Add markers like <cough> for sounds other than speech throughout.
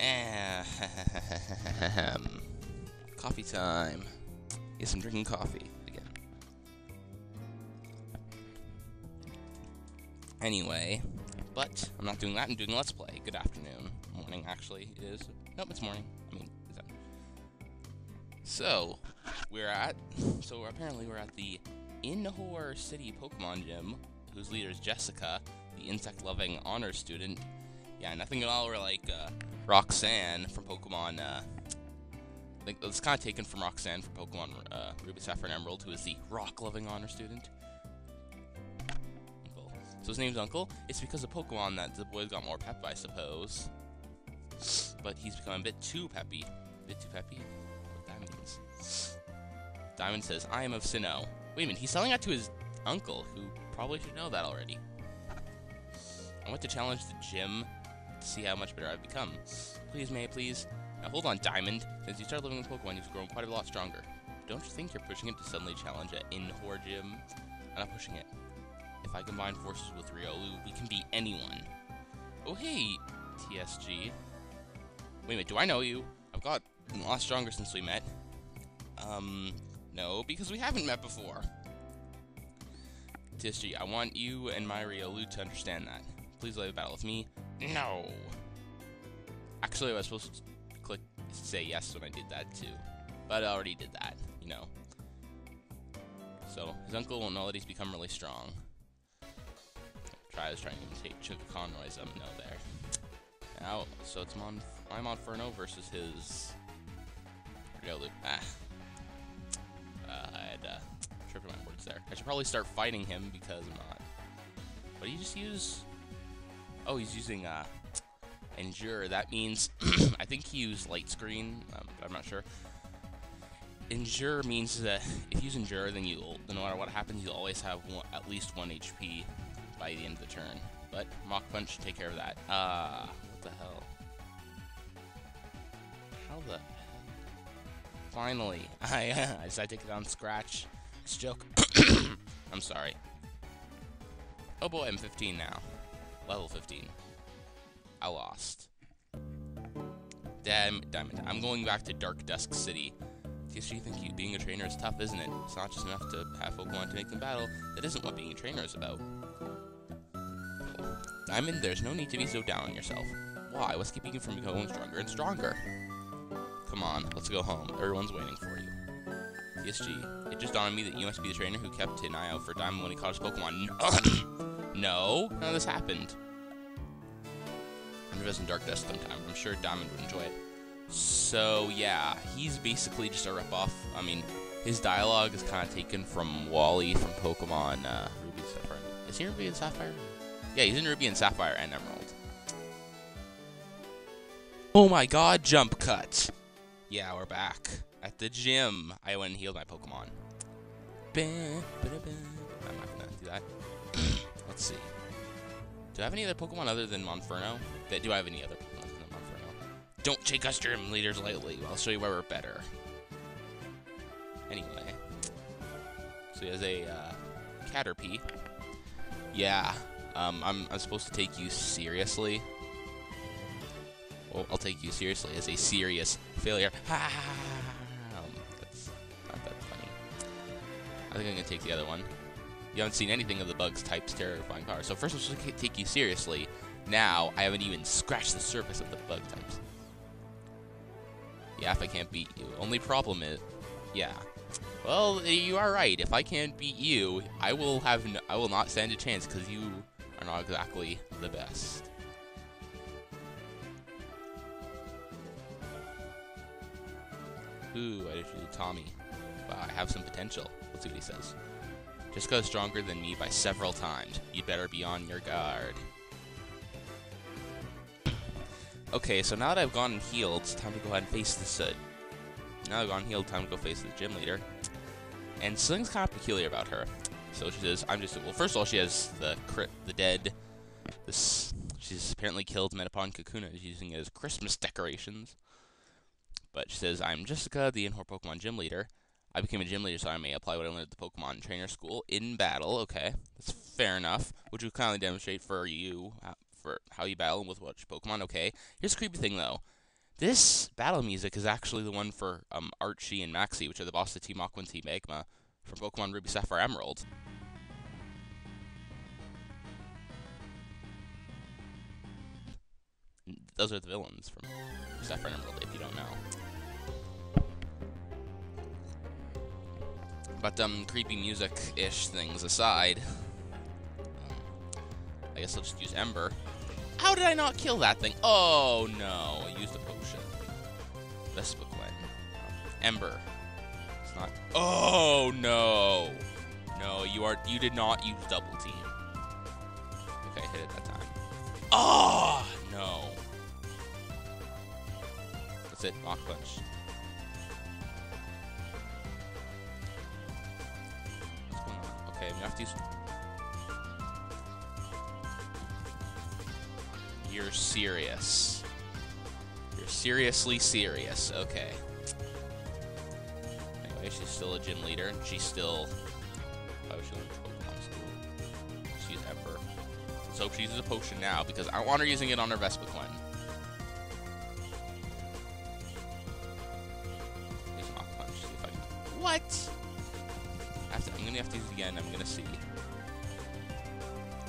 Ahem. coffee time. Yes, I'm drinking coffee again. Anyway, but I'm not doing that. I'm doing Let's Play. Good afternoon. Morning, actually. It is. Nope, it's morning. I mean, that... So, we're at... So, apparently we're at the Inhor City Pokemon Gym, whose leader is Jessica, the insect-loving honor student. Yeah, nothing at all like uh, Roxanne from Pokemon... Uh, I think it's kind of taken from Roxanne from Pokemon uh, Ruby, Sapphire, and Emerald, who is the rock-loving honor student. Uncle. So his name's Uncle. It's because of Pokemon that the boys got more pep, I suppose. But he's become a bit too peppy. A bit too peppy? What that means. Diamond says, I am of Sinnoh. Wait a minute, he's selling that to his uncle, who probably should know that already. I want to challenge the gym to see how much better I've become. Please, may I please? Now hold on, Diamond. Since you started living with Pokemon, you've grown quite a lot stronger. Don't you think you're pushing it to suddenly challenge an Inhor gym? I'm not pushing it. If I combine forces with Riolu, we can beat anyone. Oh hey, TSG. Wait a minute, do I know you? I've got a lot stronger since we met. Um, no, because we haven't met before. TSG, I want you and my Riolu to understand that. Please lay a battle with me. No! Actually, I was supposed to click say yes when I did that too. But I already did that, you know. So, his uncle won't know that he's become really strong try. I was trying to imitate Chuka Conroy's um no there. Now, so it's Mon my Monferno versus his Riolu. Ah. Uh, I had uh, tripping my words there. I should probably start fighting him because I'm not. What did you just use? Oh, he's using uh, Endure. That means <clears throat> I think he used Light Screen, um, I'm not sure. Endure means that if you use Endure, then you, no matter what happens, you'll always have one, at least one HP by the end of the turn. But Mach Punch should take care of that. Ah, uh, what the hell? How the hell? Finally, <laughs> I, <laughs> I decided to take it on Scratch. It's a joke. <coughs> I'm sorry. Oh boy, I'm 15 now. Level 15. I lost. Damn, it. I'm going back to Dark Dusk City. Guess you think you, being a trainer is tough, isn't it? It's not just enough to have Pokemon to make them battle. That isn't what being a trainer is about. Diamond, there's no need to be so down on yourself. Why? What's keeping you from becoming stronger and stronger? Come on, let's go home. Everyone's waiting for you. TSG, it just dawned on me that you must be the trainer who kept an eye out for Diamond when he caught his Pokemon. <coughs> no, none of this happened. I'm in Dark Dusk sometime. I'm sure Diamond would enjoy it. So, yeah, he's basically just a ripoff. I mean, his dialogue is kind of taken from Wally from Pokemon uh, Ruby and Sapphire. Is he Ruby and Sapphire? Yeah, he's in Ruby and Sapphire and Emerald. Oh my god, jump cut! Yeah, we're back. At the gym. I went and healed my Pokemon. I'm not gonna do that. Let's see. Do I have any other Pokemon other than Monferno? Do I have any other Pokemon other than Monferno? Don't take us gym leaders lightly. I'll show you why we're better. Anyway. So he has a uh, Caterpie. Yeah, um, I'm, I'm supposed to take you seriously. Well, I'll take you seriously as a serious failure. um, that's not that funny. I think I'm gonna take the other one. You haven't seen anything of the bug's type's terrifying power. So first I'm supposed to take you seriously. Now, I haven't even scratched the surface of the bug types. Yeah, if I can't beat you. Only problem is... Yeah. Well, you are right. If I can't beat you, I will have I will not stand a chance because you are not exactly the best. Ooh, I defeated Tommy. Wow, I have some potential. Let's see what he says. Just is stronger than me by several times. You'd better be on your guard. Okay, so now that I've gone and healed, it's time to go ahead and face this. Uh, now I've gone healed, time to go face the gym leader. And something's kind of peculiar about her. So she says, I'm just, well, first of all, she has the crit, the dead, this, she's apparently killed Metapod Kakuna, she's using it as Christmas decorations. But she says, I'm Jessica, the Inhor Pokemon gym leader. I became a gym leader so I may apply what I learned at the Pokemon Trainer School in battle. Okay, that's fair enough. Which will kindly demonstrate for you, uh, for how you battle with which Pokemon. Okay, here's a creepy thing though. This battle music is actually the one for um, Archie and Maxie, which are the boss of Team Aqua and Team Magma from Pokemon Ruby Sapphire Emerald. Those are the villains from Sapphire Emerald, if you don't know. But, um, creepy music-ish things aside, um, I guess I'll just use Ember. How did I not kill that thing? Oh, no. I used a potion. Vespiquen. Ember. It's not... Oh, no. No, you are... You did not use double team. Okay, hit it that time. Oh, no. That's it. Mach Punch. I'm have to use... You're serious. You're seriously serious. Okay. Anyway, she's still a gym leader, and she's still... Oh, she to Pokemon school. She's Ember. Hope she uses a potion now, because I want her using it on her I can... What? I'm gonna have to use it again, I'm gonna see.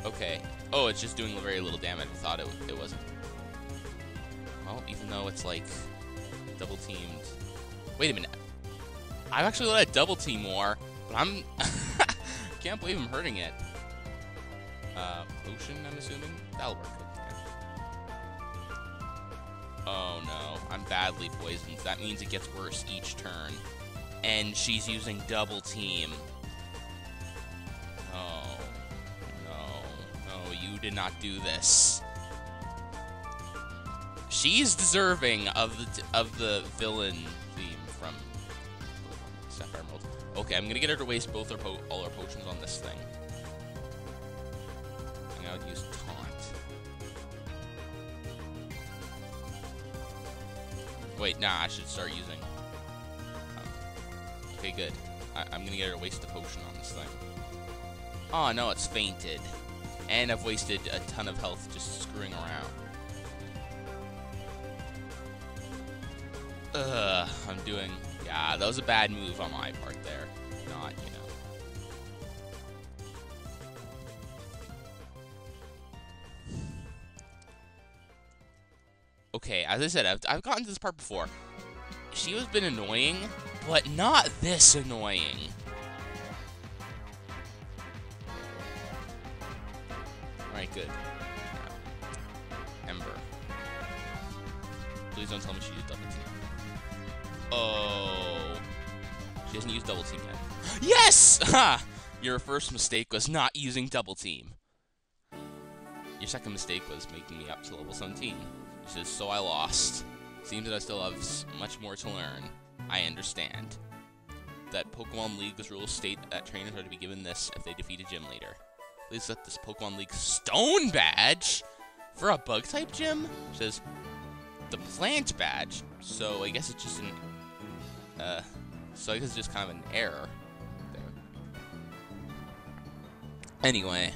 Okay. Oh, it's just doing very little damage. I thought it, it wasn't. Well, even though it's like double teamed. Wait a minute. I've actually let it double team more, but I'm <laughs> can't believe I'm hurting it. Uh, potion, I'm assuming that'll work. Oh no, I'm badly poisoned. That means it gets worse each turn, and she's using double team. Did not do this. She's deserving of the of the villain theme from Sapphire Emerald. Okay, I'm gonna get her to waste both her all her potions on this thing. I'm gonna use taunt. Wait, nah, I should start using. Um, okay, good. I I'm gonna get her to waste the potion on this thing. Oh no, it's fainted. And I've wasted a ton of health just screwing around. Ugh, I'm doing... Yeah, that was a bad move on my part there. Not, you know. Okay, as I said, I've, I've gotten to this part before. She has been annoying, but not this annoying. Alright, good. Ember. Please don't tell me she used double team. Oh. She hasn't used double team yet. <gasps> Yes! Ha! Your first mistake was not using double team. Your second mistake was making me up to level 17. She says, so I lost. Seems that I still have much more to learn. I understand. That Pokemon League's rules state that trainers are to be given this if they defeat a gym leader. Please let this Pokemon League Stone Badge for a Bug-type gym? She says, the Plant Badge. So I guess it's just an... Uh, so I guess it's just kind of an error there. Anyway.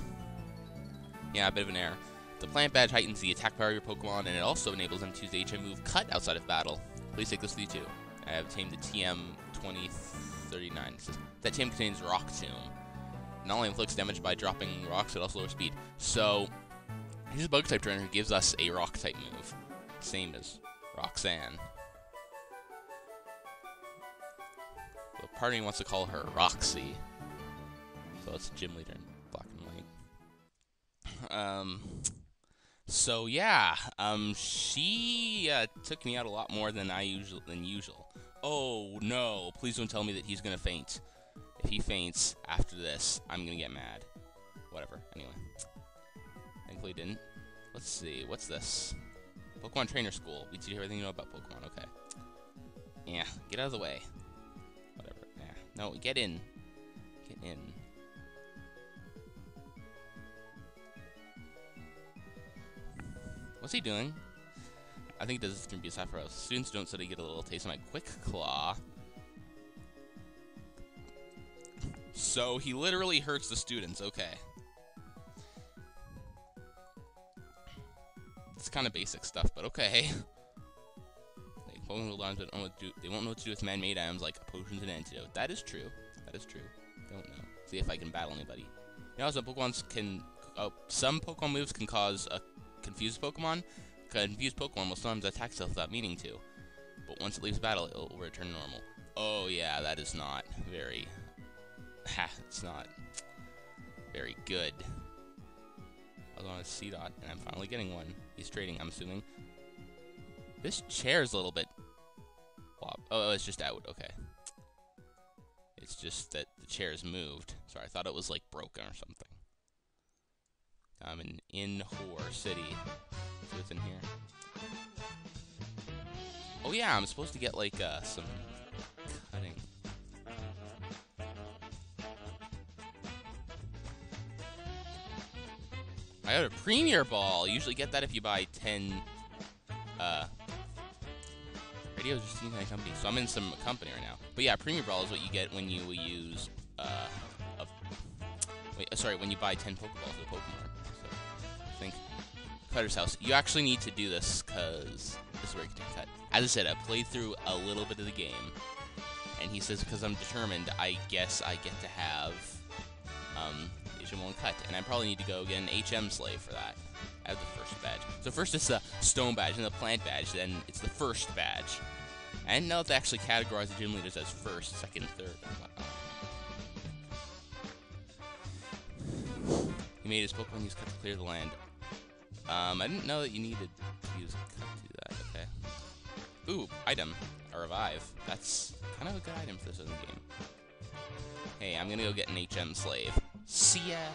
Yeah, a bit of an error. The plant badge heightens the attack power of your Pokemon, and it also enables them to use the HM move Cut outside of battle. Please take this with you too. I have tamed the TM2039. that TM contains Rock Tomb. Not only inflicts damage by dropping rocks, it also lowers speed. So, he's a bug type trainer who gives us a rock type move. Same as Roxanne. The part of me wants to call her Roxy. So it's a gym leader in black and white. <clears throat> Um, so yeah, um, she uh, took me out a lot more than I usual than usual. Oh no! Please don't tell me that he's gonna faint. If he faints after this, I'm gonna get mad. Whatever. Anyway, thankfully didn't. Let's see. What's this? Pokemon Trainer School. We teach you everything you know about Pokemon. Okay. Yeah. Get out of the way. Whatever. Yeah. No. Get in. Get in. What's he doing? I think this is going to be a Sephiroth. Students don't they get a little taste of my Quick Claw. So he literally hurts the students. Okay. It's kind of basic stuff, but okay. Pokemon but don't. They won't know what to do with man-made items like potions and antidote. That is true. That is true. Don't know. See if I can battle anybody. You know, some Pokemon can. Uh, some Pokemon moves can cause a confused Pokemon. Confused Pokemon will sometimes attack itself without meaning to. But once it leaves battle, it will return normal. Oh yeah, that is not very. Ha, it's not very good. I was on a C dot, and I'm finally getting one. He's trading, I'm assuming. This chair's a little bit. Wob oh, it's just out. Okay. It's just that the chair's moved. Sorry, I thought it was like broken or something. I'm in in Hor City. What's in here. Oh yeah, I'm supposed to get like uh, some I got a Premier Ball. You usually get that if you buy 10 uh, radios just using that company. So I'm in some company right now. But yeah, Premier Ball is what you get when you use uh, a, wait, uh, sorry, when you buy 10 Pokeballs at Pokemon. So I think Cutter's House. You actually need to do this because this is where you can cut. As I said, I played through a little bit of the game, and he says because I'm determined, I guess I get to have um, HM1 cut, and I probably need to go get an HM slave for that. I have the first badge. So first it's the stone badge and the plant badge, then it's the first badge. I didn't know if they actually categorize the gym leaders as first, second, third, He made his Pokemon use cut to clear the land. Um, I didn't know that you needed to use cut to do that. Okay. Ooh, item. A revive. That's kind of a good item for this in game. Hey, I'm gonna go get an HM slave. See ya